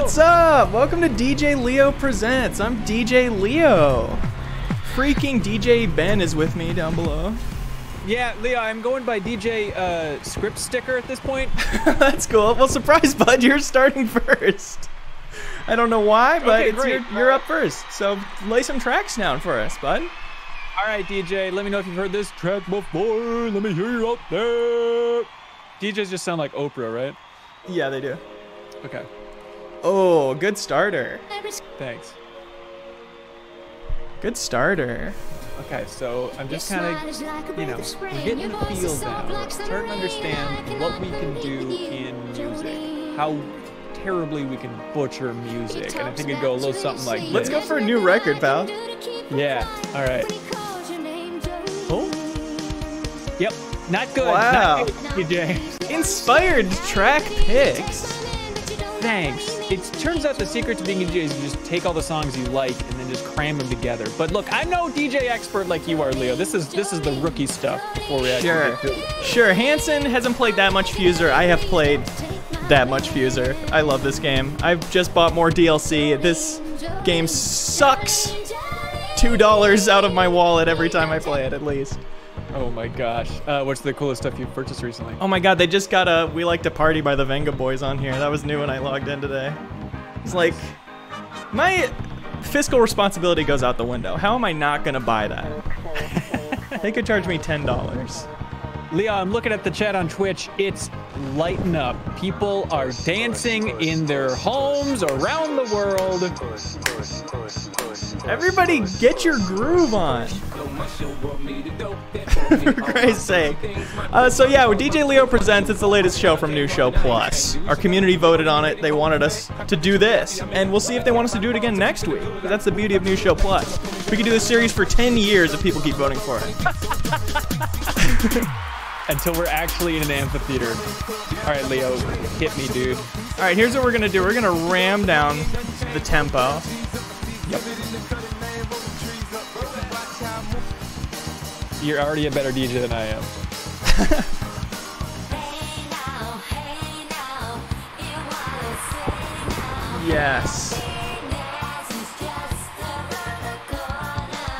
What's up? Welcome to DJ Leo Presents. I'm DJ Leo. Freaking DJ Ben is with me down below. Yeah, Leo, I'm going by DJ uh, Script Sticker at this point. That's cool. Well, surprise, bud, you're starting first. I don't know why, but Okay, it's your, you're up first. So lay some tracks down for us, bud. All right, DJ, let me know if you've heard this track before. Let me hear you out there. DJs just sound like Oprah, right? Yeah, they do. Okay, Oh, good starter. thanks. Good starter. Okay, so I'm just kind of, you know, we're getting the feel down. We're starting to understand what we can do in music, how terribly we can butcher music, and I think it'd go a little something like this. Let's go for a new record, pal. Yeah, all right. Oh, Yep, not good. Wow. Not good, DJ. inspired track picks. Thanks. It turns out the secret to being a DJ is you just take all the songs you like and then just cram them together. But look, I'm no DJ expert like you are, Leo. This is this is the rookie stuff before we actually Sure. Sure, Hanson hasn't played that much Fuser. I have played that much Fuser. I love this game. I've just bought more DLC. This game sucks. Two dollars out of my wallet every time I play it, at least. Oh my gosh. Uh, what's the coolest stuff you've purchased recently? Oh my god, they just got a We Like to Party by the Vengaboys on here. That was new when I logged in today. It's like, my fiscal responsibility goes out the window. How am I not gonna buy that? they could charge me $10. Leo, I'm looking at the chat on Twitch. It's lighting up. People are dancing in their homes around the world. Everybody get your groove on. For Christ's sake. Uh, so yeah, DJ Leo Presents, it's the latest show from New Show Plus. Our community voted on it. They wanted us to do this. And we'll see if they want us to do it again next week. That's the beauty of New Show Plus. We could do this series for 10 years if people keep voting for it. Until we're actually in an amphitheater. All right, Leo, hit me, dude. All right, here's what we're going to do. We're going to ram down the tempo. You're already a better DJ than I am. Yes.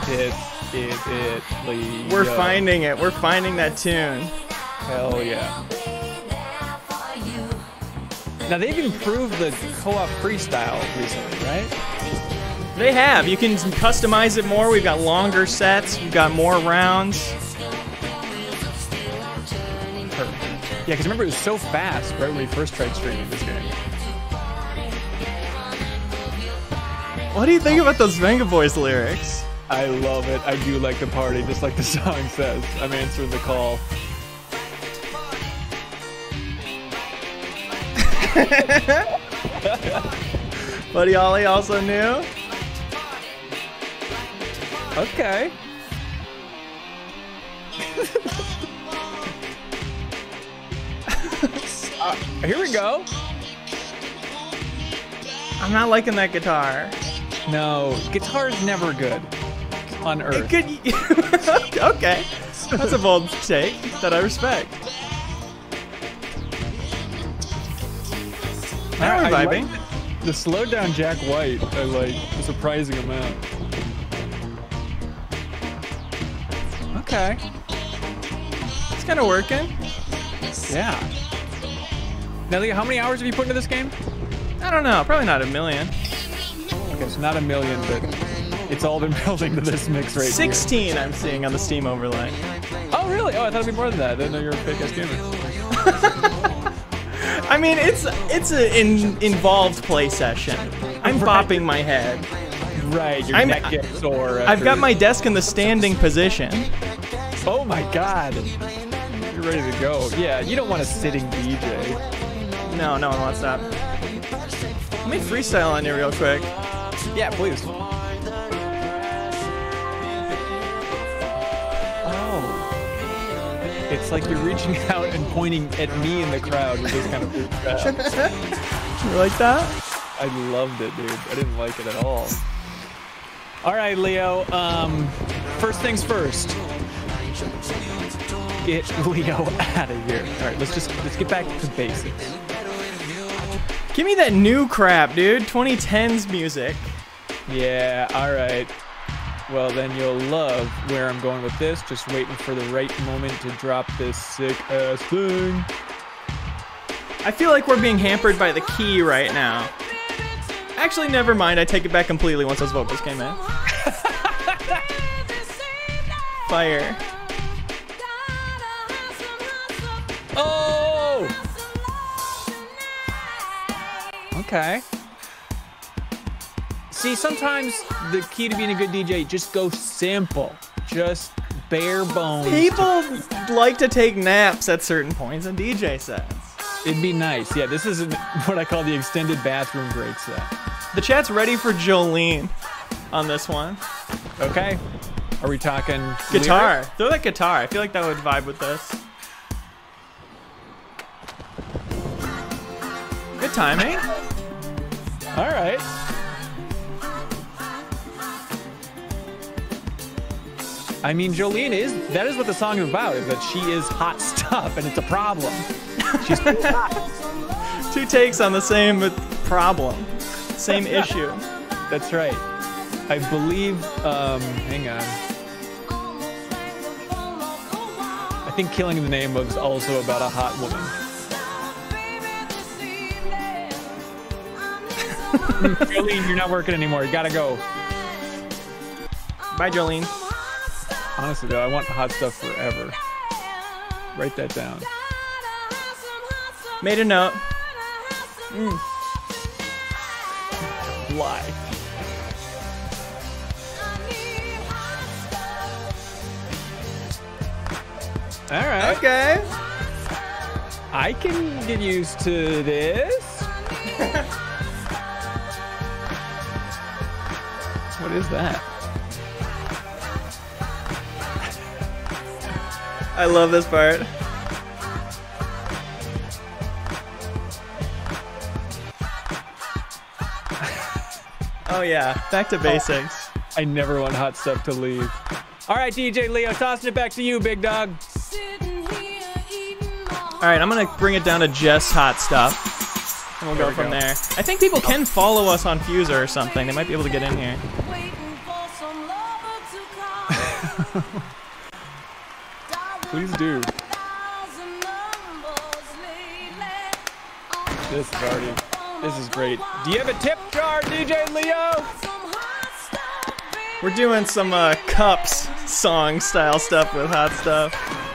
This is it, Leo. We're finding it. We're finding that tune. Hell yeah. Now they've improved the co-op freestyle recently, right? They have. You can customize it more. We've got longer sets. We've got more rounds. Perfect. Yeah, because remember it was so fast right when we first tried streaming this game. What do you think about those Vengaboys lyrics? I love it. I do like the party, just like the song says. I'm answering the call. Buddy Ollie also knew. Okay. Uh, here we go. I'm not liking that guitar. No, guitar's never good on Earth. Good. okay. That's a bold take that I respect. Now we're I- I vibing. like the slowed down Jack White, I like a surprising amount. Okay. It's kind of working. Yeah. Nelly, how many hours have you put into this game? I don't know. Probably not a million. Okay, so not a million, but it's all been building to this mix right 16 I'm seeing on the Steam overlay. Oh, really? Oh, I thought it'd be more than that. I didn't know you were a fake ass gamer. I mean, it's it's an in, involved play session. I'm Right. bopping my head. Right, your I'm- neck gets sore. I've got my desk in the standing position. Oh my god. You're ready to go. Yeah, you don't want a sitting DJ. No, no one wants that. Let me freestyle on you real quick. Yeah, please. Oh. It's like you're reaching out and pointing at me in the crowd with this kind of freestyle. You like that? I loved it, dude. I didn't like it at all. All right, Leo. Um, first things first. Get Leo out of here. All right, let's just let's get back to basics. Give me that new crap, dude. 2010s music. Yeah, alright. Well, then you'll love where I'm going with this. Just waiting for the right moment to drop this sick ass thing. I feel like we're being hampered by the key right now. Actually, never mind. I take it back completely once those vocals came in. Fire. Okay. See, sometimes the key to being a good DJ, just go simple. Just bare bones. People like to take naps at certain points in DJ sets. It'd be nice. Yeah, this is what I call the extended bathroom break set. The chat's ready for Jolene on this one. Okay. Are we talking Guitar. lyric? Throw that guitar. I feel like that would vibe with this. Good timing. All right. I mean, Jolene is, that is what the song is about, is that she is hot stuff and it's a problem. She's hot. Two takes on the same problem, same issue. That's right. I believe, um, hang on. I think Killing the Name was also about a hot woman. Jolene, you're not working anymore. You gotta go. Bye, Jolene. Honestly, though, I want hot stuff forever. Write that down. Made a note. Mm. Lie. All right. Okay. I can get used to this. what is that? I love this part. Oh yeah, back to oh. basics. I never want hot stuff to leave. All right, DJ Leo, tossing it back to you, big dog. All right, I'm gonna bring it down to just hot stuff, and we'll go we from go. there. I think people can follow us on Fuser or something. They might be able to get in here. Please do. This is already, this is great. Do you have a tip jar, DJ Leo? We're doing some uh, cups song style stuff with hot stuff.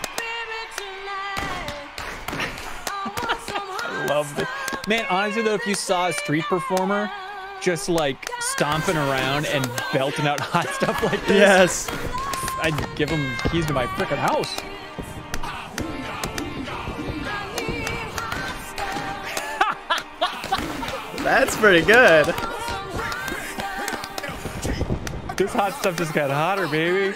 I love this. Man, honestly though, if you saw a street performer just like stomping around and belting out hot stuff like this, Yes. I'd give him keys to my freaking house. That's pretty good. This hot stuff just got hotter, baby.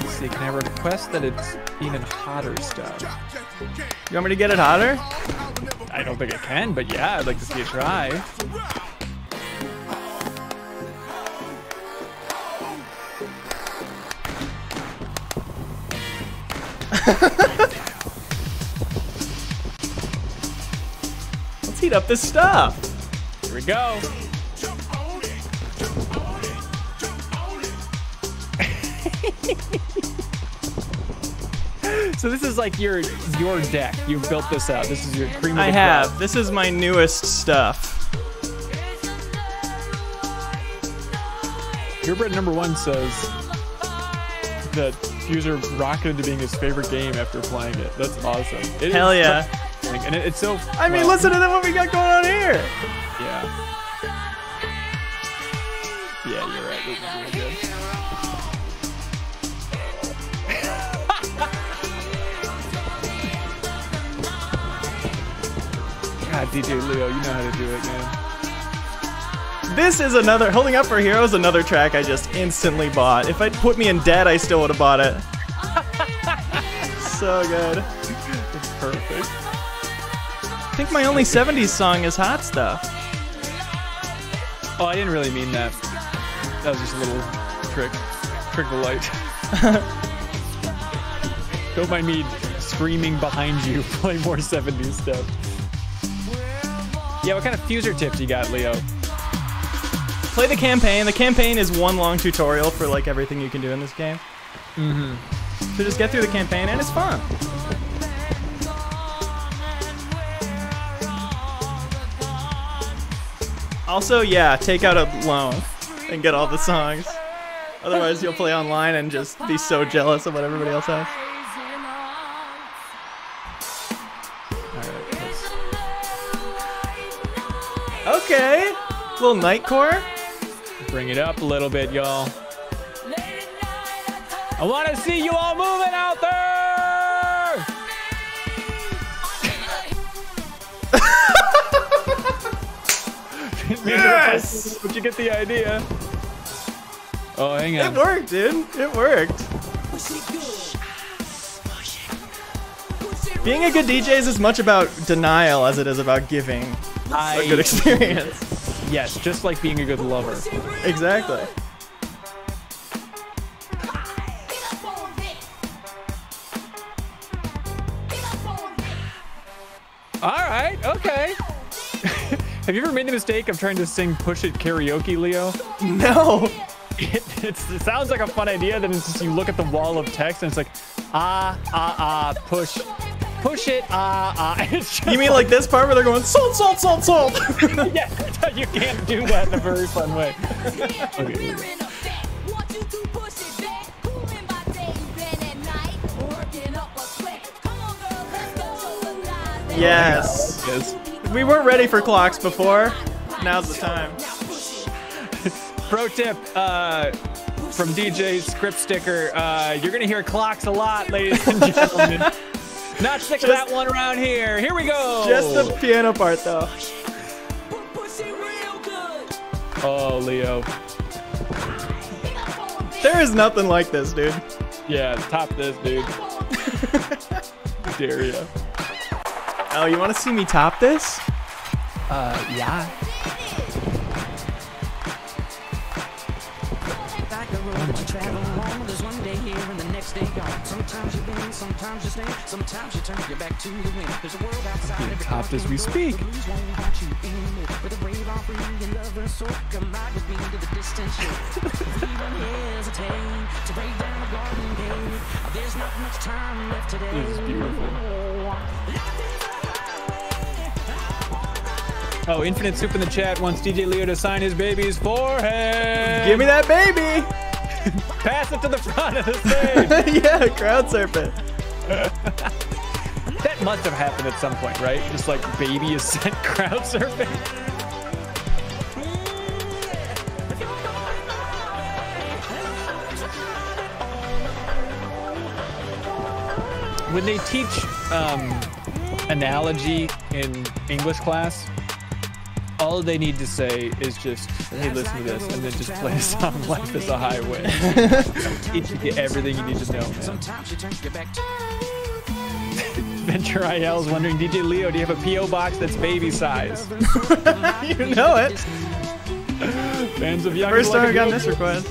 Let's see, can I request that it's even hotter stuff? You want me to get it hotter? I don't think I can, but yeah, I'd like to see it try. Let's heat up this stuff. Here we go. so this is like your your deck. You've built this out. This is your cream of I have. crop. This is my newest stuff. Purebred number one says that Fuser rocketed into being his favorite game after playing it. That's awesome. It Hell yeah. such- And it, it's so. I mean, well, listen to what we got going on here. Yeah. Yeah, you're right. This is really good. God, DJ Leo, you know how to do it, man. This is another Holding Up for Heroes, another track I just instantly bought. If it put me in debt, I still would have bought it. so good. It's perfect. I think my only 70s song is Hot Stuff. Oh, I didn't really mean that. That was just a little trick. Trick of the light. Don't mind me screaming behind you, play more 70s stuff. Yeah, what kind of fuser tips you got, Leo? Play the campaign. The campaign is one long tutorial for like everything you can do in this game. Mm-hmm. So just get through the campaign and it's fun. Also, yeah, take out a loan and get all the songs. Otherwise, you'll play online and just be so jealous of what everybody else has. Okay, little nightcore. Bring it up a little bit, y'all. I want to see you all moving out there. Yes! But you get the idea. Oh, hang on. It worked, dude. It worked. Being a good DJ is as much about denial as it is about giving a good experience. Yes, just like being a good lover. exactly. All right, okay. Have you ever made the mistake of trying to sing "Push It" karaoke, Leo? No. It, it's, it sounds like a fun idea. Then it's just you look at the wall of text and it's like, ah, ah, ah, push, push it, ah, ah. It's just You mean like this part where they're going salt, salt, salt, salt? yeah, you can't do that in a very fun way. Okay, here we go. yes. Yes. We weren't ready for clocks before. Now's the time. Pro tip uh, from DJ Script Sticker: uh, You're gonna hear clocks a lot, ladies and gentlemen. Not sick of that one around here. Here we go. Just the piano part though. Oh, Leo. There is nothing like this, dude. Yeah, top this, dude. Dare ya. Oh, you want to see me top this? Uh, yeah. Sometimes you turn your back to the wind. There's a world outside. Being topped as we speak. Who's won't want you in it? With a brave offer and love and soul, come out with me to the distant. Even hesitate to break down a garden gate. There's not much time left today. This is beautiful. Oh, Infinite Soup in the chat wants DJ Leo to sign his baby's forehead. Give me that baby. Pass it to the front of the stage. yeah, crowd serpent. that must have happened at some point, right? Just like baby is sent crowd surfing. When they teach um, analogy in English class, all they need to say is just, hey, listen to this, and then just play a song, Life is a Highway. Teach you everything you need to know, man. Sometimes you turn your back to Venture IL is wondering, DJ Leo, do you have a PO box that's baby size? you know it. Fans of Young First time Like I got a this request.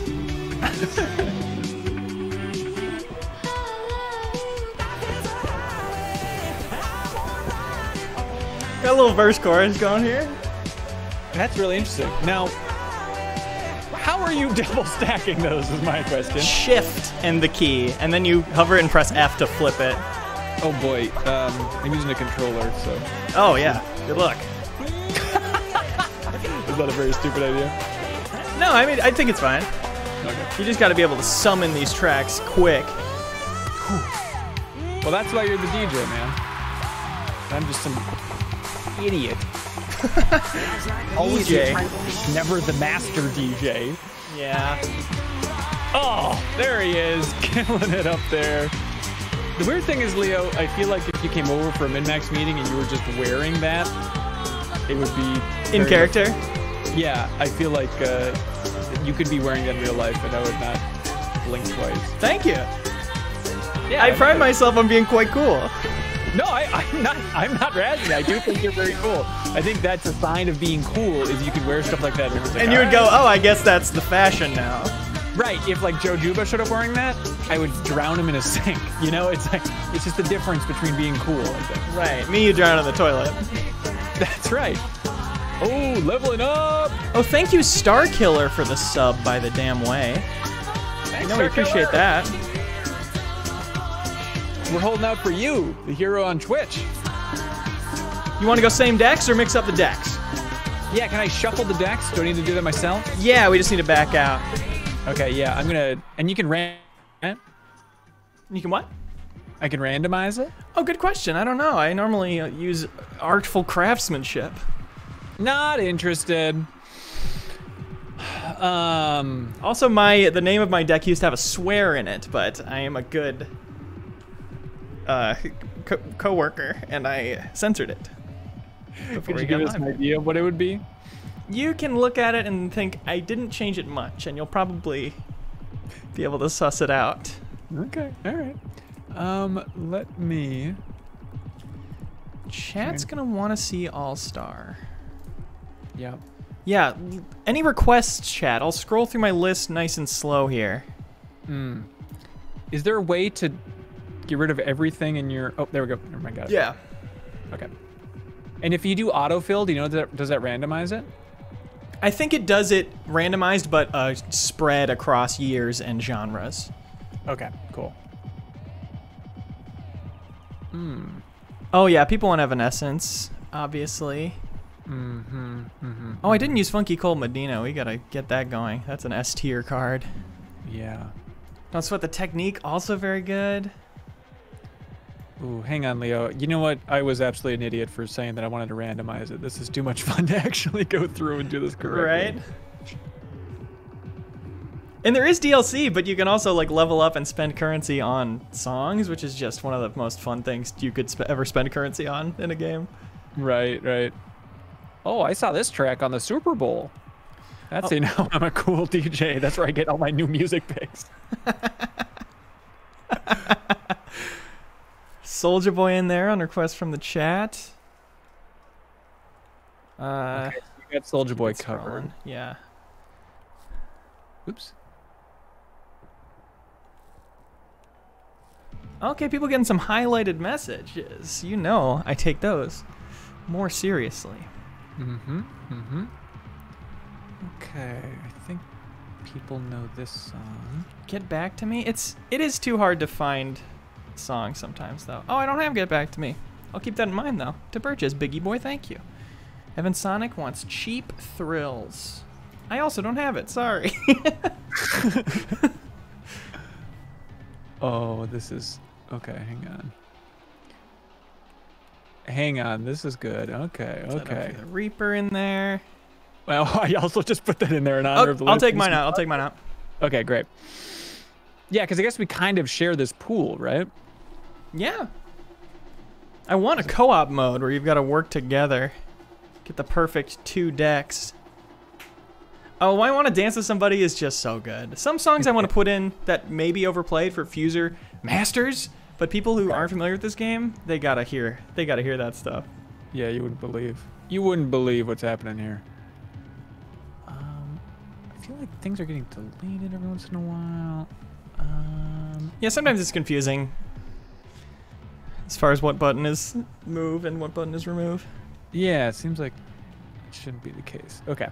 Got a little verse chorus going here. That's really interesting. Now, how are you double stacking those? Is my question. Shift and the key, and then you hover and press F to flip it. Oh boy, um, I'm using a controller, so Oh yeah, good luck. is that a very stupid idea? No, I mean I think it's fine. Okay. You just got to be able to summon these tracks quick. Well, that's why you're the DJ, man. I'm just some idiot. DJ. never the master DJ. Yeah. Oh, there he is, killing it up there. The weird thing is, Leo, I feel like if you came over for a MinnMax meeting and you were just wearing that, it would be In character. Yeah, I feel like uh, you could be wearing that in real life, and I would not blink twice. Thank you. Yeah, I pride myself on being quite cool. No, I, I'm not. I'm not razzing. I do think you're very cool. I think that's a sign of being cool is you can wear stuff like that. And, like, And you would "All go, oh, I guess that's the fashion now. Right, if like Joe Juba showed up wearing that, I would drown him in a sink. You know, it's like it's just the difference between being cool. I think. Right. Me, you drown in the toilet. That's right. Oh, leveling up. Oh, thank you, Starkiller, for the sub by the damn way. Thanks, You know we appreciate that. We're holding out for you, the hero on Twitch. You want to go same decks or mix up the decks? Yeah, can I shuffle the decks? Do I need to do that myself? Yeah, we just need to back out. Okay, yeah, I'm gonna, and you can ran, You can what? I can randomize it. Oh, good question. I don't know. I normally uh, use artful craftsmanship. Not interested. Um, Also, my the name of my deck used to have a swear in it, but I am a good uh, co- coworker, and I censored it. Before could you give us an idea of what it would be? You can look at it and think I didn't change it much, and you'll probably be able to suss it out. Okay, all right. Um, let me. Chat's gonna want to see All Star. Yeah. Yeah, any requests, chat? I'll scroll through my list nice and slow here. Hmm. Is there a way to get rid of everything in your? Oh, there we go. Never mind. Got it. Okay. And if you do autofill, do you know that does that randomize it? I think it does it randomized, but uh, spread across years and genres. Okay. Cool. Hmm. Oh yeah, people want Evanescence, obviously. Mm-hmm. Mm-hmm. Oh, I didn't use Funky Cold Medina. We gotta get that going. That's an S tier card. Yeah. Don't sweat the technique. Also very good. Ooh, hang on, Leo. You know what? I was absolutely an idiot for saying that I wanted to randomize it. This is too much fun to actually go through and do this correctly. Right. And there is DLC, but you can also like level up and spend currency on songs, which is just one of the most fun things you could sp- ever spend currency on in a game. Right. Right. Oh, I saw this track on the Super Bowl. That's Oh. you know I'm a cool DJ. That's where I get all my new music picks. Soldier Boy in there on request from the chat. Uh, You got Soldier Boy covered. scrolling. Yeah. Oops. Okay, people getting some highlighted messages. You know, I take those more seriously. Mm-hmm. Mm-hmm. Okay, I think people know this song. Get back to me. It's it is too hard to find songs sometimes though. Oh, I don't have Get Back to Me. I'll keep that in mind though. To purchase, Biggie Boy, thank you. Evan Sonic wants cheap thrills. I also don't have it. Sorry. Oh, this is okay. Hang on. Hang on. This is good. Okay. Set Okay. The Reaper in there. Well, I also just put that in there in oh, honor Oh, of the. I'll take mine out. I'll take mine out. Okay, great. Yeah, because I guess we kind of share this pool, right? Yeah. I want a co-op mode where you've got to work together. Get the perfect two decks. Oh, Why I Want to Dance with Somebody is just so good. Some songs I want to put in that may be overplayed for Fuser Masters, but people who aren't familiar with this game, they gotta hear. They gotta hear that stuff. Yeah, you wouldn't believe. You wouldn't believe what's happening here. Um, I feel like things are getting deleted every once in a while. Um, Yeah, sometimes it's confusing as far as what button is move and what button is remove. yeah, it seems like it shouldn't be the case. Okay.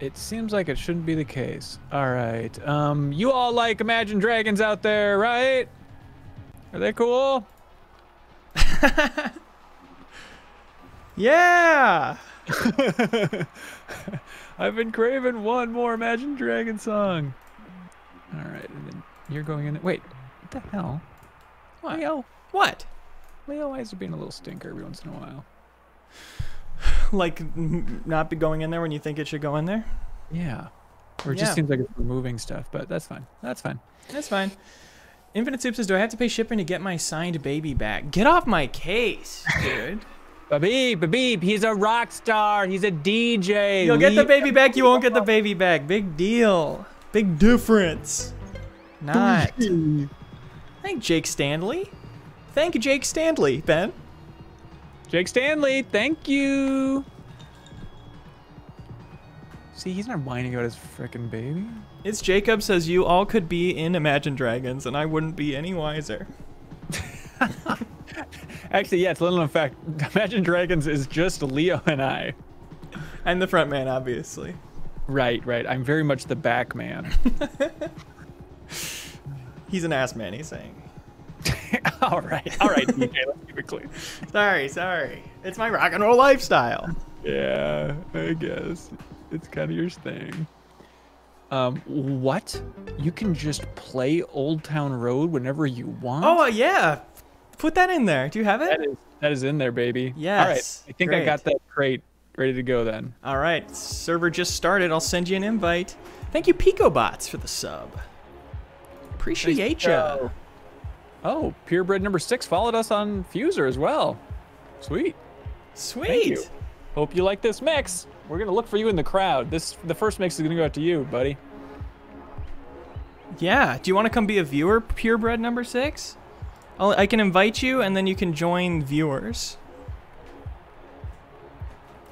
It seems like it shouldn't be the case. All right. Um, you all like Imagine Dragons out there, right? Are they cool? Yeah. I've been craving one more Imagine Dragon song. All right, and then you're going in. Wait, what the hell? What? Leo, What? Leo, why is it being a little stinker every once in a while? Like not be going in there when you think it should go in there? Yeah. Or it Yeah. just seems like it's removing stuff, but that's fine. That's fine. That's fine. Infinite Soup says, "Do I have to pay shipping to get my signed baby back? Get off my case, dude. Babib, Babib, he's a rock star. He's a DJ. You'll get the baby back. You won't get the baby back. Big deal. Big difference. Not. I think Jake Stanley. Thank you, Jake Stanley, Ben. Jake Stanley, thank you. See, he's not whining about his frickin' baby. It's Jacob says you all could be in Imagine Dragons, and I wouldn't be any wiser. Actually, yeah, it's a little known fact. Imagine Dragons is just Leo and I. And the front man, obviously. Right, right. I'm very much the back man. He's an ass man, he's saying. all right, all right, DJ, let's keep it clean. Sorry, sorry. It's my rock and roll lifestyle. Yeah, I guess it's kind of your thing. Um, what? You can just play Old Town Road whenever you want. Oh, yeah. Put that in there. Do you have it? that is that is in there, baby. All Yes, right, I think I got that crate ready to go then. All right, server just started. I'll send you an invite. Thank you, PicoBots, for the sub. Appreciate ya. go. Oh, purebred number six followed us on Fuser as well. Sweet. Sweet. Thank you. Hope you like this mix. We're gonna look for you in the crowd. This the first mix is gonna go out to you, buddy. Yeah. Do you want to come be a viewer, purebred number six? I'll, I can invite you, and then you can join viewers.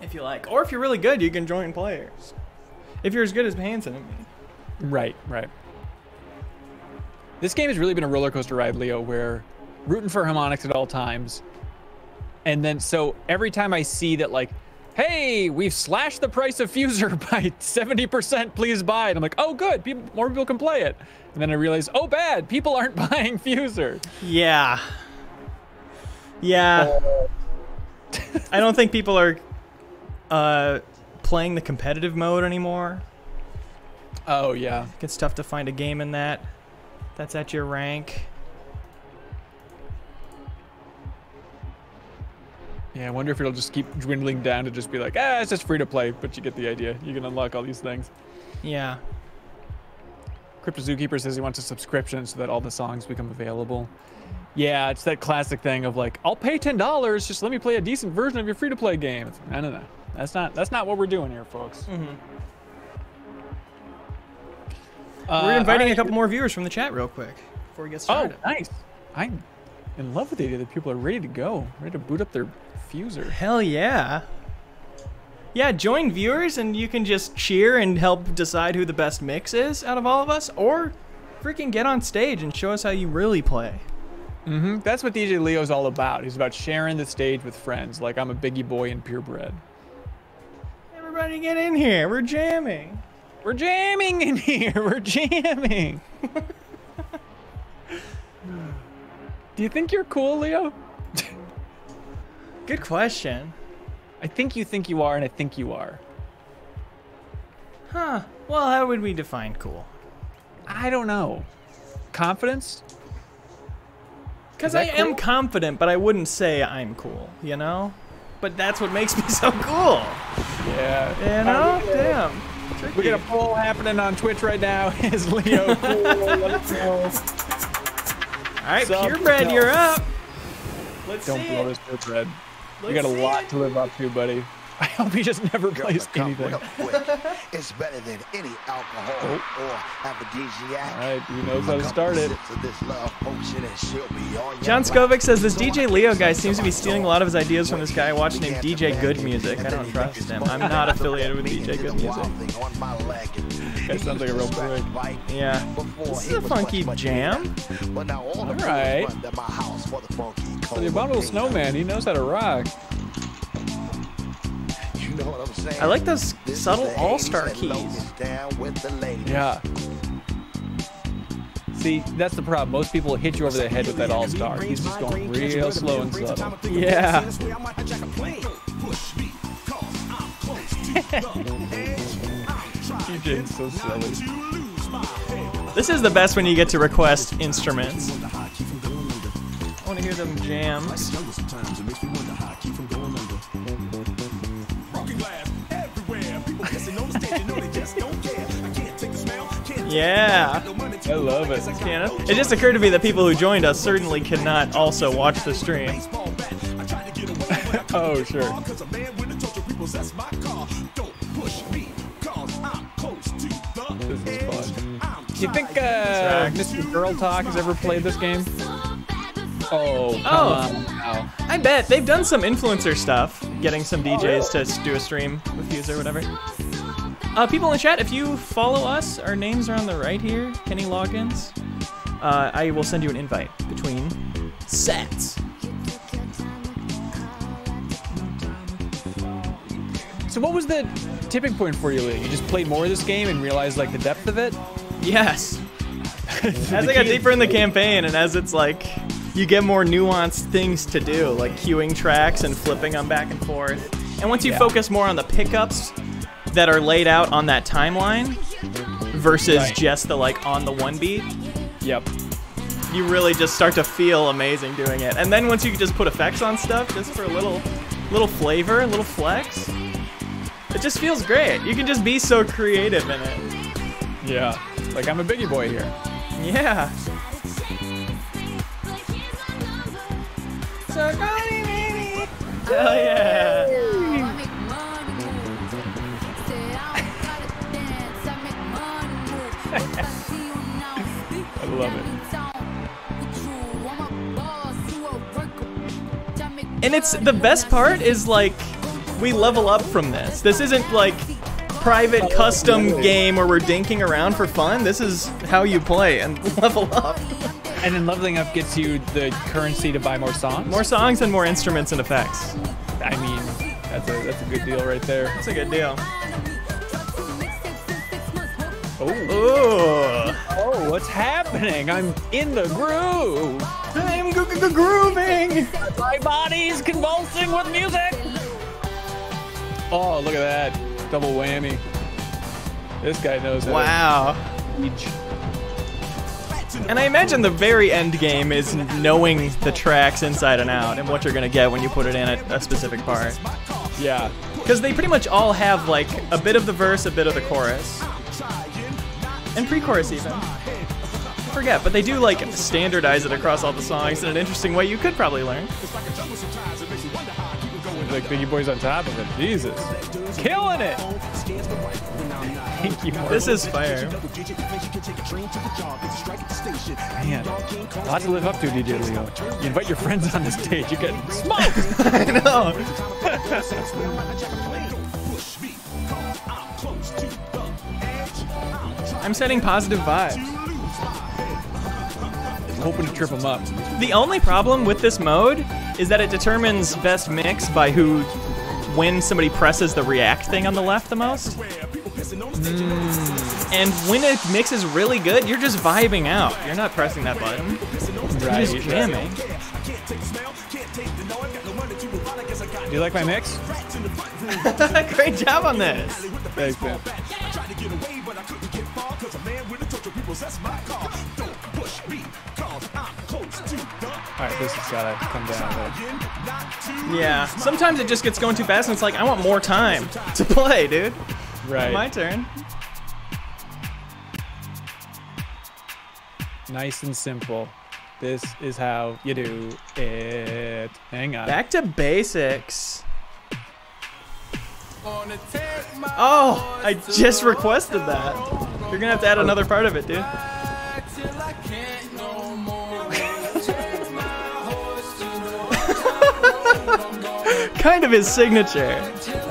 If you like. Or if you're really good, you can join players. If you're as good as Hanson, I mean. Right, right. This game has really been a roller coaster ride, Leo, where rooting for Harmonix at all times. And then so every time I see that like, hey, we've slashed the price of Fuser by 70%, please buy it. I'm like, oh good, people, more people can play it. And then I realize, oh bad, people aren't buying Fuser. Yeah. Yeah. I don't think people are uh, playing the competitive mode anymore. Oh yeah. It's tough to find a game in that that's at your rank. Yeah, I wonder if it'll just keep dwindling down to just be like, ah, it's just free to play, but you get the idea. You can unlock all these things. Yeah. Crypto Zookeeper says he wants a subscription so that all the songs become available. Yeah, it's that classic thing of like, I'll pay ten dollars, just let me play a decent version of your free-to-play game. It's, no, no, no. That's not that's not what we're doing here, folks. Uh, We're inviting all a couple more viewers from the chat real quick before we get started. Oh, nice. I'm in love with the idea that people are ready to go, ready to boot up their fuser. Hell yeah. Yeah, join viewers and you can just cheer and help decide who the best mix is out of all of us, or freaking get on stage and show us how you really play. Mm -hmm. That's what DJ Leo's all about. He's about sharing the stage with friends, like I'm a biggie boy and purebred. Everybody get in here, we're jamming. We're jamming in here. We're jamming. Do you think you're cool, Leo? Good question. I think you think you are, and I think you are. Huh. Well, how would we define cool? I don't know. Confidence? Because I that am confident, but I wouldn't say I'm cool, you know? But that's what makes me so cool. Yeah. You know? Damn. We got a poll happening on Twitch right now. Is Leo cool? Let us know. All right, Sub- purebred, no. you're up. Let's Don't see blow it. this purebred. You Let's got a lot it. to live up to, buddy. I hope he just never plays Come anything. real. It's better than any alcohol oh. or aphrodisiac. All right, he knows how to start it. sips of this love potion and she'll be on your John right. Skovic says this DJ Leo guy seems to be stealing a lot of his ideas from this guy I watched named DJ Good Music. I don't trust him. I'm not affiliated with DJ Good and the Music. wild thing on leg. Guy sounds like a real prick. Yeah. This is a funky jam. But now All right. run to my house for the funky So the abominable snowman, he knows how to rock. You know what I'm saying? I like those This subtle all-star keys. Down with the. Yeah. See, that's the problem. Most people hit you over the head with that all star. He's just going real slow and subtle. Yeah. DJ's so silly. This is the best when you get to request instruments. I want to hear them jam. Yeah. I love it. Piano. It just occurred to me that people who joined us certainly cannot also watch the stream. Oh, sure. This is fun. Do you think uh, Mr. Girl Talk has ever played this game? Oh, come Oh. on now. I bet they've done some influencer stuff, getting some DJs to do a stream with views or whatever. Uh, people in the chat, if you follow us, our names are on the right here. Kenny Logins. Uh, I will send you an invite between sets. So what was the tipping point for you? You just played more of this game and realized like the depth of it? Yes. as I got deeper in the campaign, and as it's like you get more nuanced things to do, like queuing tracks and flipping them back and forth. And once you Yeah. focus more on the pickups that are laid out on that timeline versus Right. just the like on the one beat, Yep. you really just start to feel amazing doing it. And then once you just put effects on stuff, just for a little, little flavor, a little flex, it just feels great. You can just be so creative in it. Yeah. Like I'm a biggie boy here. Yeah. So baby. Hell yeah. I love it. And it's the best part is like we level up from this. This isn't like private custom game where we're dinking around for fun. This is how you play and level up. And then leveling up gets you the currency to buy more songs. More songs and more instruments and effects. I mean, that's a that's a good deal right there. That's a good deal. Oh. Oh, what's happening? I'm in the groove. I'm goo- goo- goo- grooving. My body's convulsing with music. Oh, look at that. Double whammy. This guy knows how Wow. And I imagine the very end game is knowing the tracks inside and out and what you're gonna get when you put it in at a specific part. Yeah. Because they pretty much all have like a bit of the verse, a bit of the chorus, and pre-chorus even. I forget, but they do like standardize it across all the songs in an interesting way. You could probably learn. Like Biggie Boy's on top of it. Jesus. Killing it. Thank you, Mark. This is fire. Man, a lot to live up to, DJ Leo. You invite your friends on the stage, you get smoked. I know. I'm setting positive vibes. Hoping to trip them up. The only problem with this mode is that it determines best mix by who, when somebody presses the react thing on the left the most. Hmm. And when a mix is really good, you're just vibing out. You're not pressing that button. You're just jamming. Do you like my mix? Great job on this. Thanks, man. Alright, this has gotta come down a bit. Yeah. Sometimes it just gets going too fast, and it's like I want more time to play, dude. Right. My turn. Nice and simple. This is how you do it. Hang on. Back to basics. Oh, I just requested that. You're gonna have to add another part of it, dude. kind of his signature.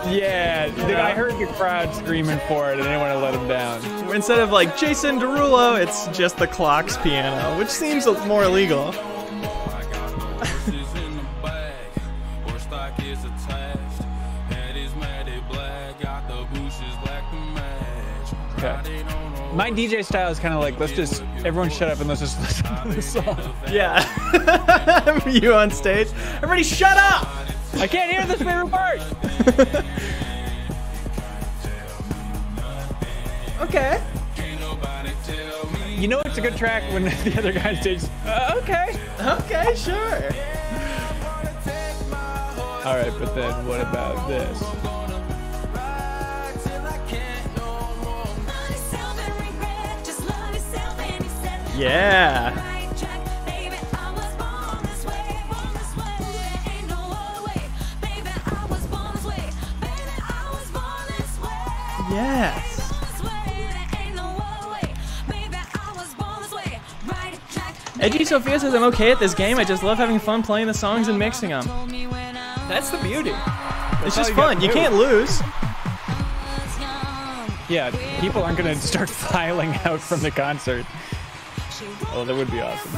Yeah, dude, I heard the crowd screaming for it and I didn't want to let him down. Instead of like Jason Derulo, it's just the clock's piano, which seems more illegal. My DJ style is kind of like, let's just, everyone shut up and let's just listen to the song. Yeah. you on stage. Everybody shut up! I can't hear this favorite part. Okay. You know it's a good track when the other guy on stage, uh, okay. Okay, sure. All right, but then what about this? Yeah. Yes. Edgy Sophia says I'm okay at this game. I just love having fun playing the songs and mixing them. That's the beauty. It's just you fun. You can't lose. Yeah, people aren't gonna start filing out from the concert. Oh, that would be awesome.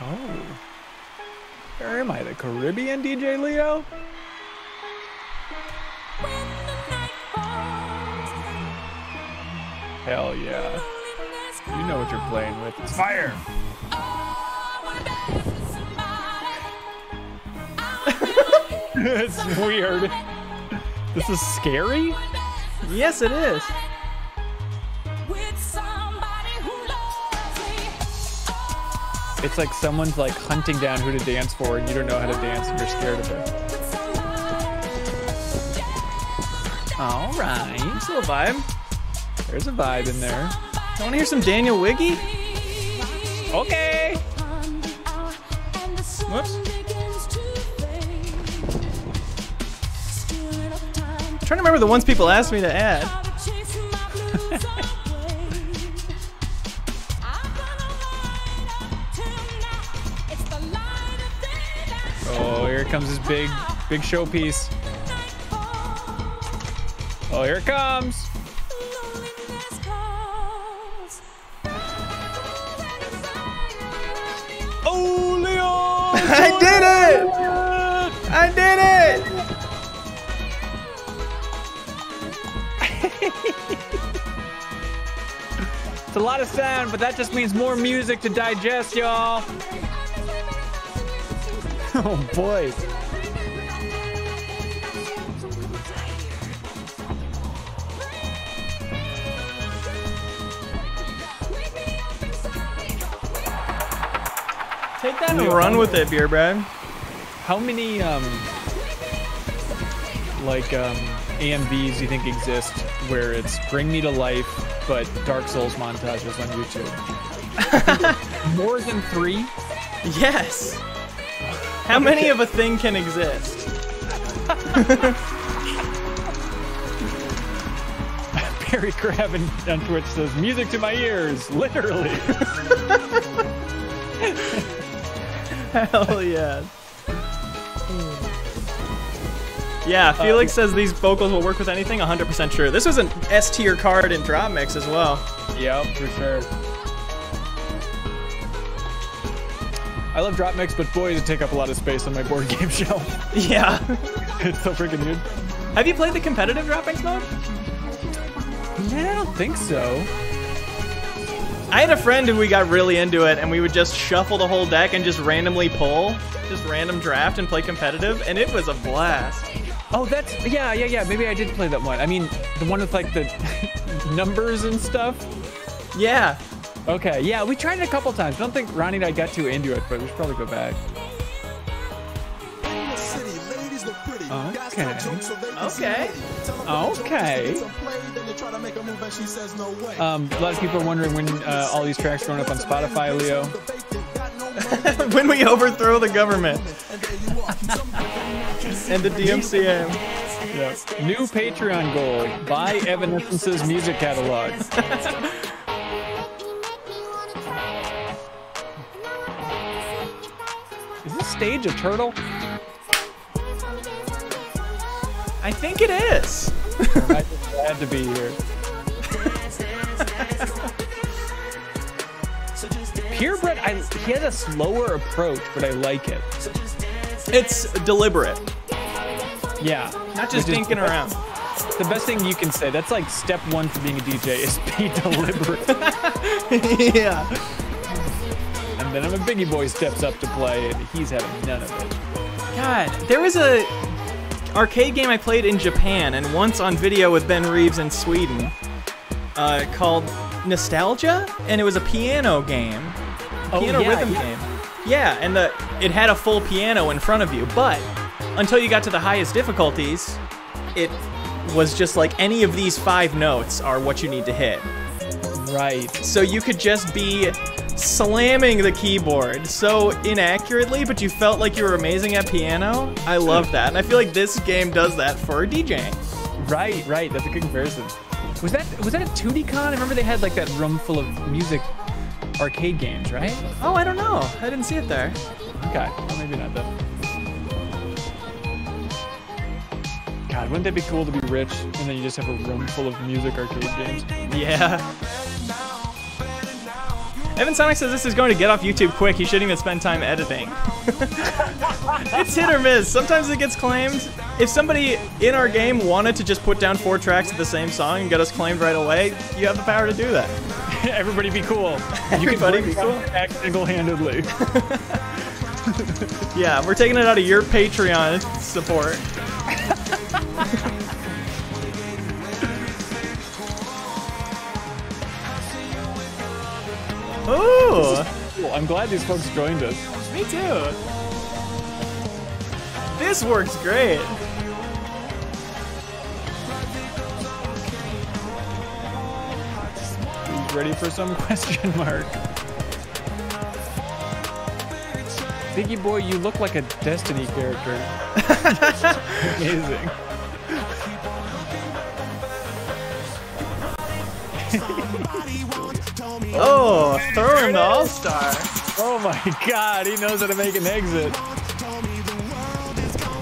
Oh. Where am I? The Caribbean DJ Leo? Hell yeah. You know what you're playing with. It's fire! it's weird. This is scary? Yes, it is. It's like someone's like hunting down who to dance for and you don't know how to dance and you're scared of it. All right. It's a little vibe. There's a vibe in there. I want to hear some Daniel Wiggy. Okay. Whoops. Trying to remember the ones people asked me to add. Oh, here comes his big, big showpiece. Oh, here it comes. Oh, Leon! I did it! I did it! A lot of sound, but that just means more music to digest, y'all. Oh boy. Take that and run with it, Beer Brad. How many um like um AMVs do you think exist where it's Bring Me to Life but Dark Souls montages on YouTube? More than three? Yes. How many of a thing can exist? Barry Crab on on Twitch says, music to my ears, literally. Hell yeah. Yeah, uh, Felix says these vocals will work with anything. 100% true. This was an S tier card in DropMix as well. yep, for sure. I love DropMix, but boy, it take up a lot of space on my board game shelf. Yeah. it's so freaking good. Have you played the competitive DropMix mode? Yeah, I don't think so. I had a friend who we got really into it, and we would just shuffle the whole deck and just randomly pull, just random draft and play competitive, and it was a blast. Oh, that's yeah, yeah, yeah. Maybe I did play that one. I mean, the one with like the numbers and stuff. Yeah. Okay, yeah, we tried it a couple times. I don't think Ronnie and I got too into it, but we should probably go back. Okay. Okay. Okay. Um, a lot of people are wondering when uh, all these tracks are going up on Spotify, Leo. when we overthrow the government and the DMCA. New Patreon goal: buy Evanescence's music catalog. Is this stage a turtle? I think it is. I just had to be here. Purebred, I, he has a slower approach, but I like it. It's deliberate, Yeah. not just dinking around. The best thing you can say, that's like step one for being a DJ, is be deliberate. yeah. and then a Biggie Boy steps up to play, and he's having none of it. God, there was a arcade game I played in Japan and once on video with Ben Reeves in Sweden, uh, called Nostalgia, and it was a piano game, Oh, piano yeah, rhythm yeah. game. Yeah, and the it had a full piano in front of you, but until you got to the highest difficulties, it was just like any of these five notes are what you need to hit. Right. So you could just be slamming the keyboard so inaccurately, but you felt like you were amazing at piano. I love that. And I feel like this game does that for DJing. Right, right. That's a good comparison. Was that was that a 2D con? I remember they had like that room full of music arcade games, right? Oh, I don't know. I didn't see it there. Okay, well, maybe not then. God, wouldn't that be cool to be rich and then you just have a room full of music arcade games? Yeah. Evan Sonic says this is going to get off YouTube quick. He shouldn't even spend time editing. it's hit or miss. Sometimes it gets claimed. If somebody in our game wanted to just put down four tracks of the same song and get us claimed right away, you have the power to do that. Everybody be cool. Everybody be cool. back single-handedly. Yeah, we're taking it out of your Patreon support. Ooh, Cool. I'm glad these folks joined us. me too. This works great. He's ready for some question mark. Biggie boy, you look like a Destiny character. Amazing. Oh, throw in the All Star. Oh my god, he knows how to make an exit.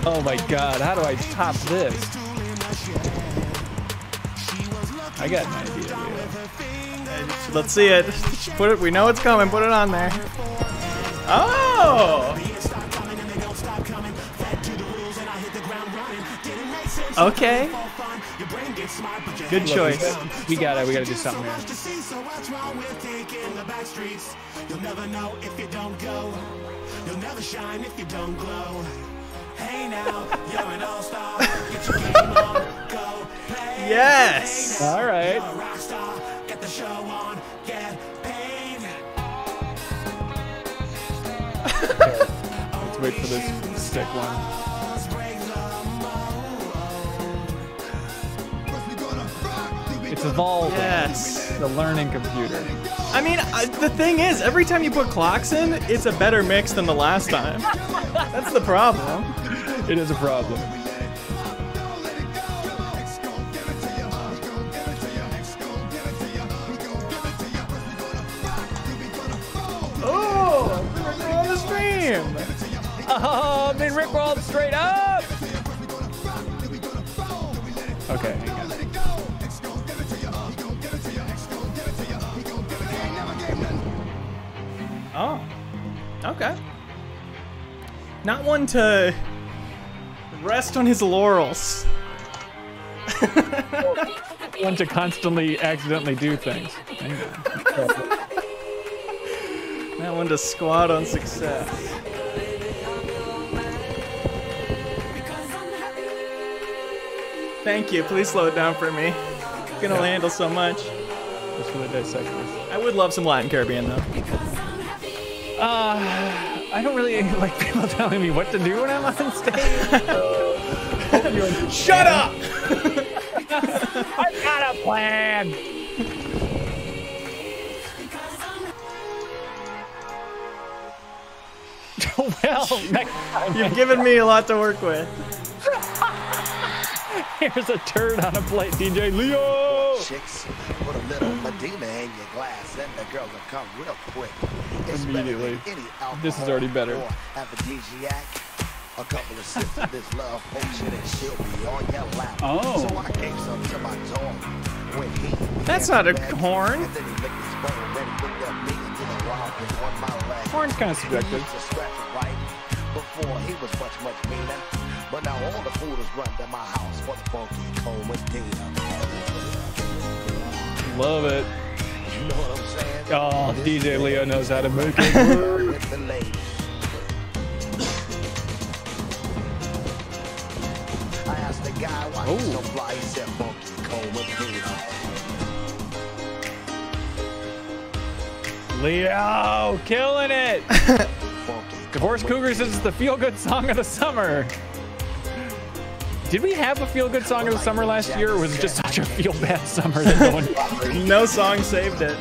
Oh my god, how do I top this? I got an idea. Leo. Let's see it. Put it. We know it's coming. Put it on there. Oh. Okay. Good choice. We gotta, we gotta do something here. So what's wrong with taking the back streets? You'll never know if you don't go. You'll never shine if you don't glow. Hey now, you're an all-star. Get your game on, go play. Yes. All right. You're a rock star. Get the show on, get paid. Let's wait for this stick one. It's evolving. Yes. The learning computer. I mean, I, the thing is, every time you put clocks in, it's a better mix than the last time. That's the problem. It is a problem. Oh, we're on the stream. Oh, been rickrolled straight up. Okay, Okay. Not one to rest on his laurels. One to constantly accidentally do things. Not one to squat on success. Thank you. Please slow it down for me. I can only handle so much. Just gonna dissect this. I would love some Latin Caribbean though. Uh, I don't really like people telling me what to do when I'm on stage. Shut up! I've got a plan. well, next time You've given me a lot to work with. here's a turd on a plate, DJ Leo. Chicks, put a little Medina in your glass, and the girl will come real quick. It's better than Immediately. This is already better. A couple of sips of this love potion and she'll be on your lap. Oh. So I gave some to my dog. When he That's not a horn. And then he licked his bowl and looked at me and did a rock and on my leg. Horn's kind of He subjective. used to right before he was much, much meaner. But now all the food is run to my house for the funky Cold Medina. Love it. You know what I'm saying? Oh, This DJ Leo knows how to make it. with. I asked the guy why he's so fly. He said funky Cold Medina. Leo, killing it. Funky Divorce Cougars is the feel good song of the summer. Did we have a feel good song of the summer last year, or was it just such a feel bad summer that no one? No song saved it.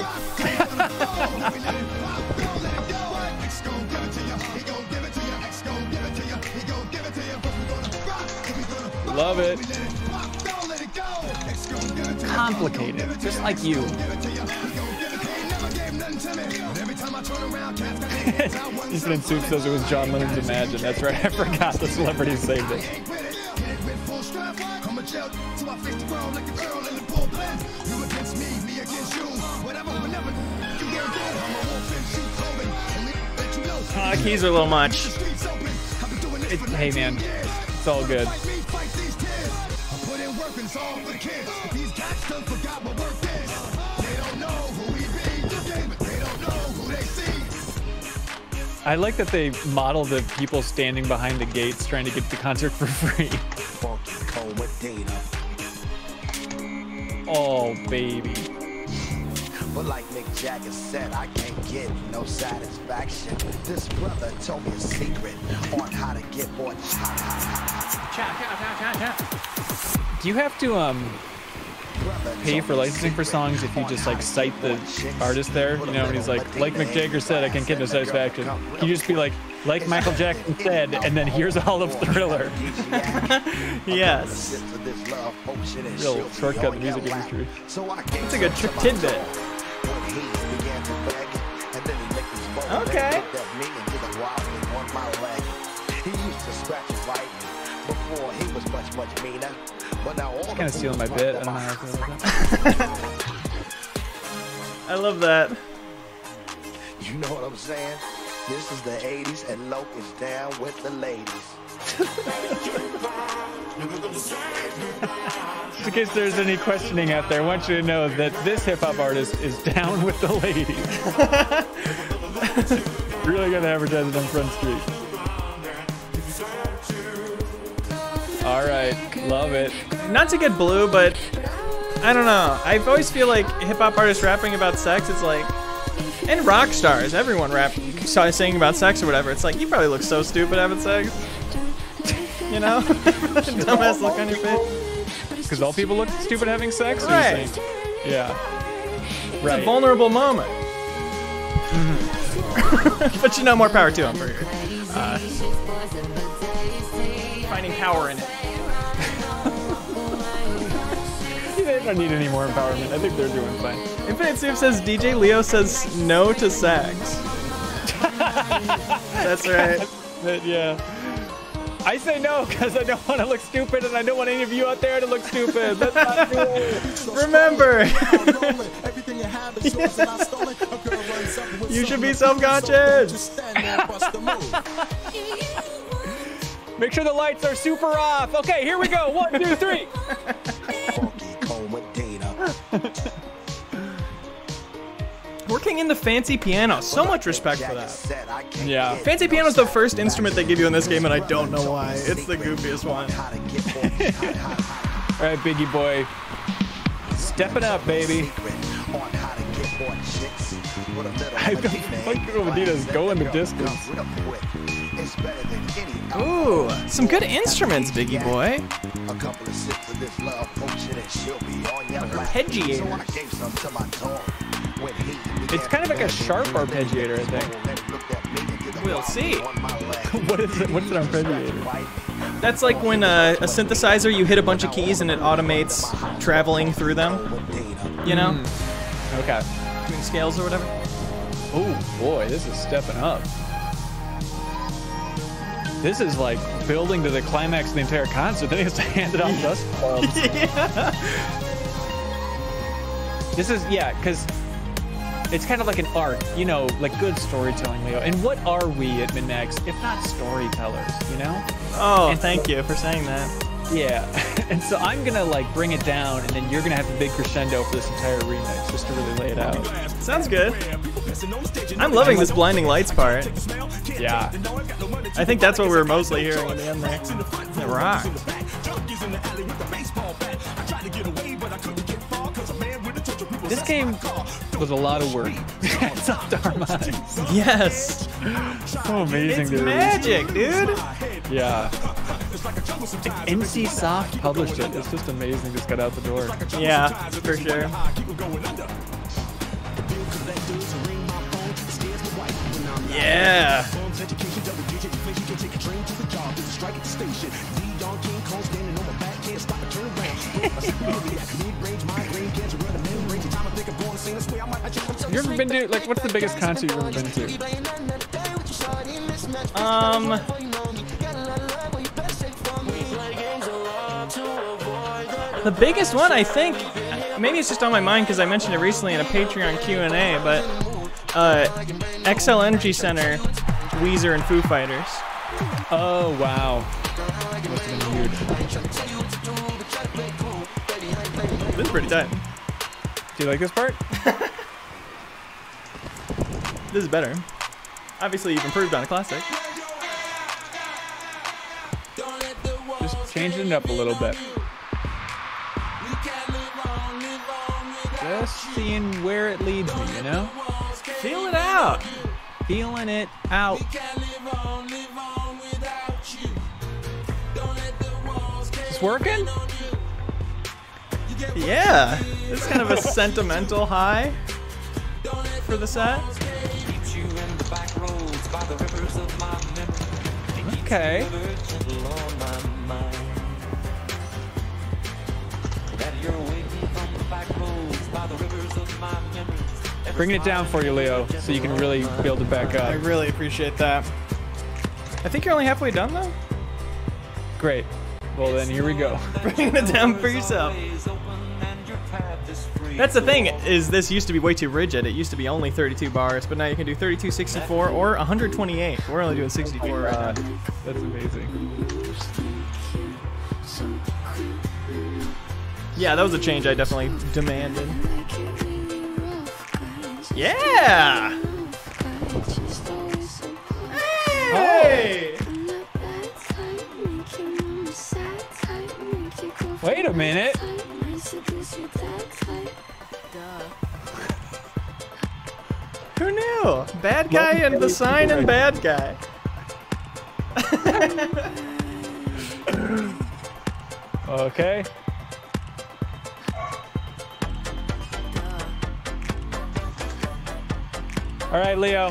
Love it. Complicated, just like you. Infinite Soup says it was John Lennon's Imagine. That's right, I forgot the celebrity saved it. Know. Ah, keys are a little much. Streets open. I've been doing it It, hey man, it's all good. Fight me, fight these tears. I put in work and it's all for the kids. These gangsters forgot what work is. They don't know who we be. Damn it, they don't know who they see. I like that they model the people standing behind the gates trying to get the concert for free. Funky Cold Medina. Oh baby. But like Mick Jagger said, I can't get no satisfaction. This brother told me a secret on how to get more hot, hot, hot. Do you have to um pay for licensing for songs if you just like cite the artist there? You know, and he's like, like Mick Jagger said, I can't get no satisfaction. you just be like, like Michael Jackson said, and then here's all of Thriller. Yes. Real shortcut music industry. It's a good tidbit. Okay. He used to scratch his right before he was much, much meaner. But now all Kind of stealing my bit. I don't know how I feel about that. I love that. You know what I'm saying? This is the 80s and Loc is down with the ladies. Just in case there's any questioning out there, I want you to know that this hip hop artist is down with the ladies. really gonna advertise it on Front Street. All right, love it. Not to get blue, but I don't know. I always feel like hip hop artists rapping about sex. It's like, and rock stars, everyone rap, singing about sex or whatever. It's like you probably look so stupid having sex. You know, dumbass look on your face. Because all people look stupid having sex. or you Right. Yeah. It's a Right. vulnerable moment. but you know, more power to him for uh, finding power in it. They don't need any more empowerment. I think they're doing fine. Infinite Soup says DJ Leo says no to sex. That's right. But yeah. I say no because I don't want to look stupid and I don't want any of you out there to look stupid. That's not cool. Remember, Everything you have is yours and I stole it. A girl runs up with You should be something. self-conscious. Just stand there and bust the move. Make sure the lights are super off. Okay, here we go. One, two, three. Working in the fancy piano. So much respect for that. Said I can't Yeah. Fancy piano is the first instrument they give you in this game, and I don't know why. It's the goofiest one. All right, Biggie boy. Stepping up, baby. Secret on how to get more chicks. With a little I don't Medina like your Medina's eyes, going the distance. comes real quick. It's better than any Ooh, some good instruments, Biggie boy. A couple of sips of this love potion and she'll be on your lap. Arpeggiator. So I gave some to my dog. When he began It's kind of like a sharp arpeggiator, I think. then he looked at me and did a We'll see. on my leg. What is it? What's an arpeggiator? That's like when uh, a synthesizer, you hit a bunch of keys and it automates traveling through them. You know, Okay. doing scales or whatever. Oh boy, this is stepping up. This is like building to the climax of the entire concert. Then he has to hand it off dust clouds. This is yeah, because it's kind of like an art, you know, like good storytelling, Leo. And what are we at MinnMax if not storytellers? You know? Oh, And- thank you for saying that. Yeah. and so I'm gonna like bring it down, and then you're gonna have the big crescendo for this entire remix, just to really lay it out. Sounds good. I'm loving this blinding lights part. Yeah. I think that's what we were mostly hearing in the end there. It rocks. This game was a lot of work. it's up to our minds. Yes. So amazing, It's dude. magic, dude. Yeah. NCSoft published it. It's just amazing. Just got out the door. Yeah, for sure. Yeah. You ever been to like what's the biggest concert you've ever been to? Um, The biggest one, I think, maybe it's just on my mind because I mentioned it recently in a Patreon Q&A, but uh, Xcel Energy Center, Weezer, and Foo Fighters. Oh wow. Must have been huge. This is pretty tight. Do you like this part? This is better. Obviously, you've improved on a classic. Just changing it up a little bit. Just seeing where it leads me, you know? Feel it out. Feeling it out. It's working? Yeah. This is kind of a sentimental high for the set. Okay. Bringing it down for you, Leo, so you can really build it back up. I really appreciate that. I think you're only halfway done though. Great. Well, then here we go. Bringing it down for yourself. That's the thing, is this used to be way too rigid. It used to be only 32 bars, but now you can do 32, 64, or 128. We're only doing 64 Uh, that's amazing. Yeah, that was a change I definitely demanded. Yeah! Hey! Wait a minute. Bad guy and the sign and bad guy. Okay. All right, Leo.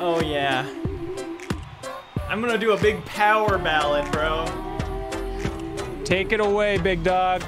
Oh yeah. I'm gonna do a big power ballad, bro. Take it away, big dog.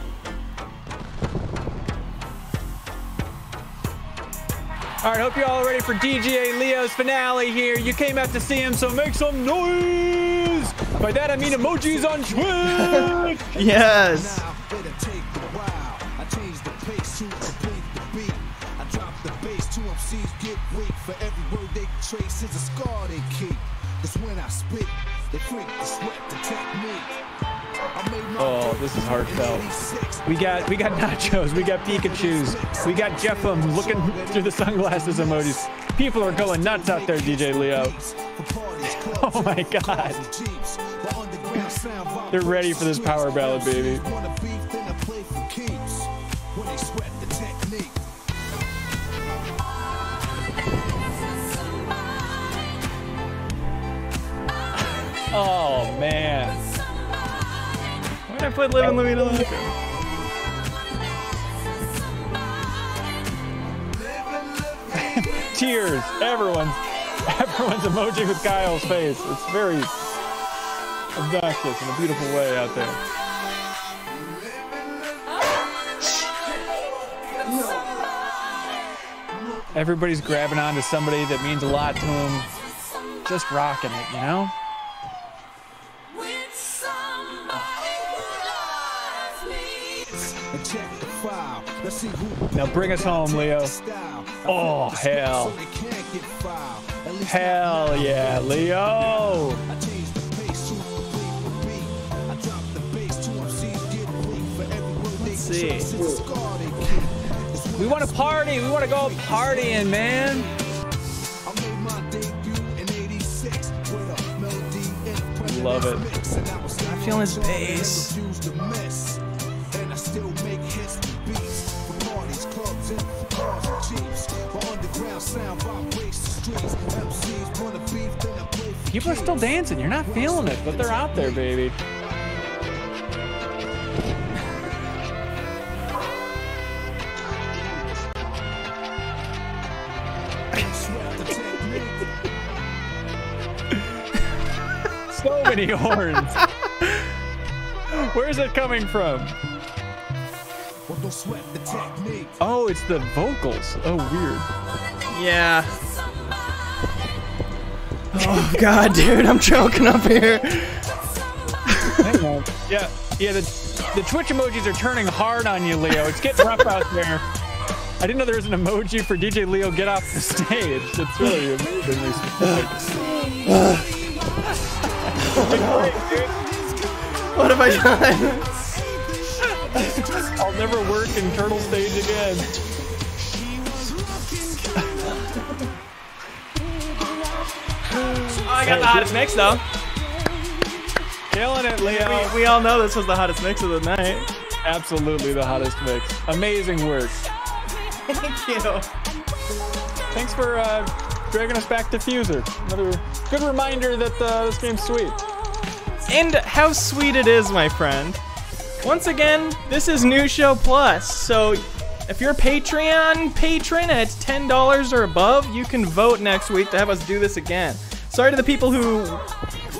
All right, hope you're all ready for DJ Leo's finale here. You came out to see him, so make some noise. By that I mean emojis on Twitch. Yes. Now, it'll take a while. I change the pace to complete the beat. I drop the bass, two MCs get weak. For every word they trace is a scar they keep. Cause when I spit, they freak the sweat, the technique. Oh, this is heartfelt. We got we got nachos, we got Pikachu's, we got Jeffem um, looking through the sunglasses emojis. People are going nuts out there, DJ Leo. Oh my God. They're ready for this power ballad, baby. Oh, Wanna beef, I put Live and Louis Loco? Tears. Everyone's everyone's emoji with Kyle's face. It's very obnoxious in a beautiful way out there. Everybody's grabbing onto somebody that means a lot to them. Just rocking it, you know? Now bring us home, Leo. Oh, hell. Hell yeah, Leo! They see. We want to party. We want to go partying, man. I made my debut in 86 with a melody in front Love it. I feeling his bass. People are still dancing. You're not feeling it, but they're out there, baby. Sweat the technique. So many horns. Where's it coming from? Well, don't sweat the technique. Oh, it's the vocals. Oh, weird. Yeah. Oh god, dude, I'm choking up here. Yeah, yeah. The the Twitch emojis are turning hard on you, Leo. It's getting rough out there. I didn't know there was an emoji for DJ Leo get off the stage. It's really amazingly specific. What have I done? I'll never work in Turtle Stage again. I got the hottest mix though. Killing it, Leo. We, we all know this was the hottest mix of the night. Absolutely the hottest mix. Amazing work. Thank you. Thanks for uh, dragging us back to Fuser. Another good reminder that uh, this game's sweet. And how sweet it is, my friend. Once again, this is New Show Plus. So if you're a Patreon patron at $10 or above, you can vote next week to have us do this again. Sorry to the people who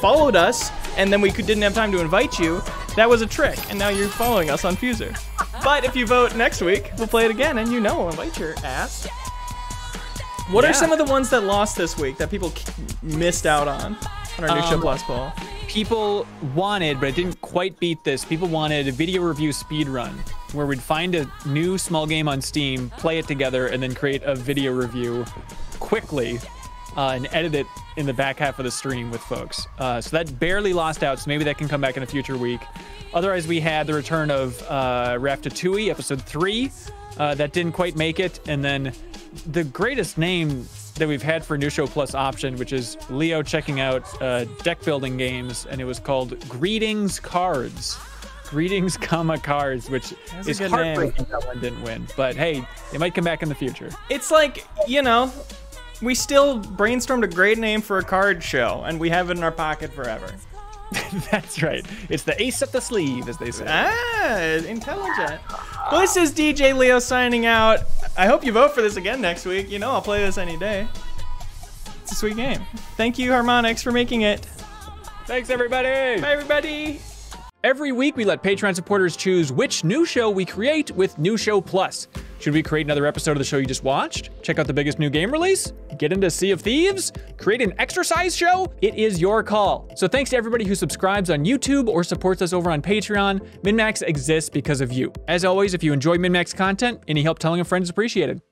followed us and then we could, didn't have time to invite you. That was a trick, and now you're following us on Fuser. But if you vote next week, we'll play it again, and you know we'll invite your ass. What Yeah. are some of the ones that lost this week that people k- missed out on on our New Show Um, Plus poll? People wanted, but it didn't quite beat this. People wanted a video review speed run where we'd find a new small game on Steam, play it together, and then create a video review quickly uh, and edit it in the back half of the stream with folks. Uh, so that barely lost out. So maybe that can come back in a future week. Otherwise, we had the return of uh, Ratatouille, episode three. Uh, that didn't quite make it. And then the greatest name that we've had for New Show Plus option, which is Leo checking out uh, deck building games, and it was called Greetings Cards. Greetings, comma cards, which That's is good name. that one didn't win. But hey, they might come back in the future. It's like, you know, we still brainstormed a great name for a card show, and we have it in our pocket forever. That's right. It's the ace up the sleeve, as they say. Ah, intelligent. Well, this is DJ Leo signing out. I hope you vote for this again next week. You know, I'll play this any day. It's a sweet game. Thank you, Harmonix, for making it. Thanks, everybody. Bye, everybody. Every week, we let Patreon supporters choose which new show we create with New Show Plus. Should we create another episode of the show you just watched? Check out the biggest new game release? Get into Sea of Thieves? Create an exercise show? It is your call. So thanks to everybody who subscribes on YouTube or supports us over on Patreon. MinnMax exists because of you. As always, if you enjoy MinnMax content, any help telling a friend is appreciated.